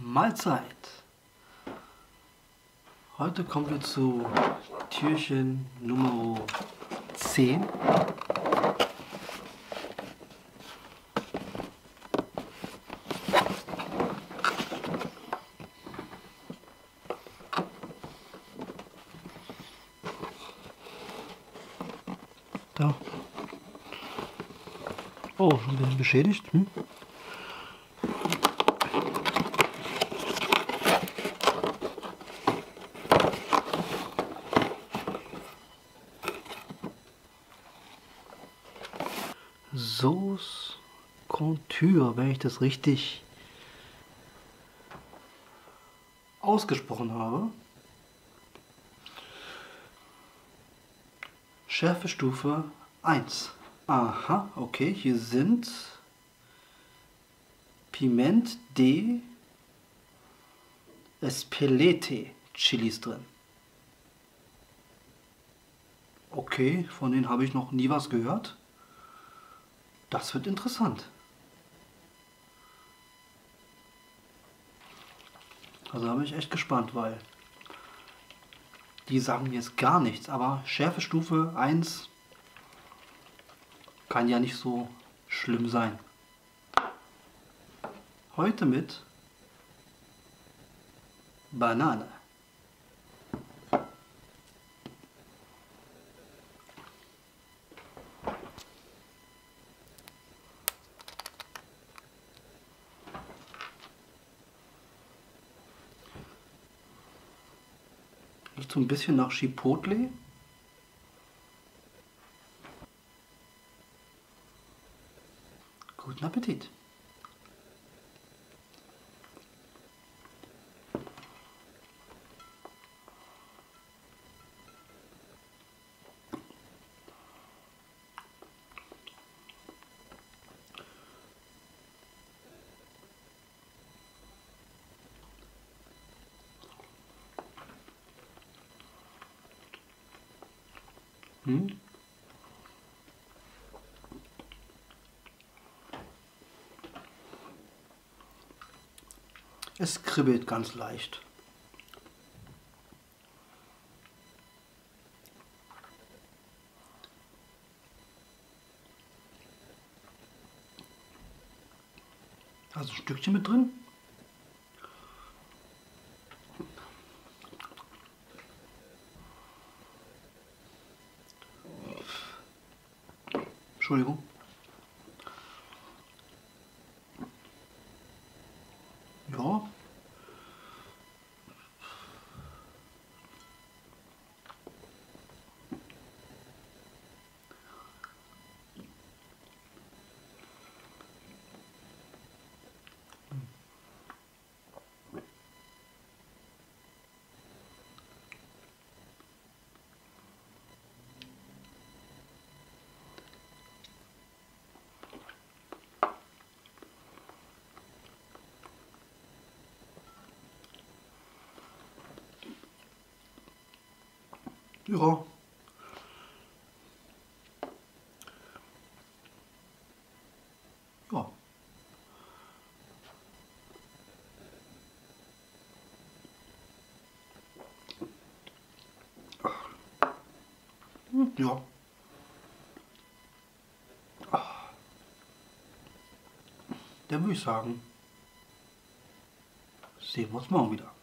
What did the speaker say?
Mahlzeit! Heute kommen wir zu Türchen Nummer 10. Da. Oh, schon ein bisschen beschädigt. Hm? Sauce Conture, wenn ich das richtig ausgesprochen habe. Schärfestufe 1. Aha, okay, hier sind Piment de Espelete Chilis drin. Okay, von denen habe ich noch nie was gehört. Das wird interessant. Also da bin ich echt gespannt, weil die sagen mir jetzt gar nichts, aber Schärfestufe 1 kann ja nicht so schlimm sein. Heute mit Banane. Riecht so ein bisschen nach Chipotle. Guten Appetit. Hm? Es kribbelt ganz leicht. Also ein Stückchen mit drin. Entschuldigung. Ja. Ja. Ja. Hm, ja. Dann würde ich sagen, sehen wir uns morgen wieder.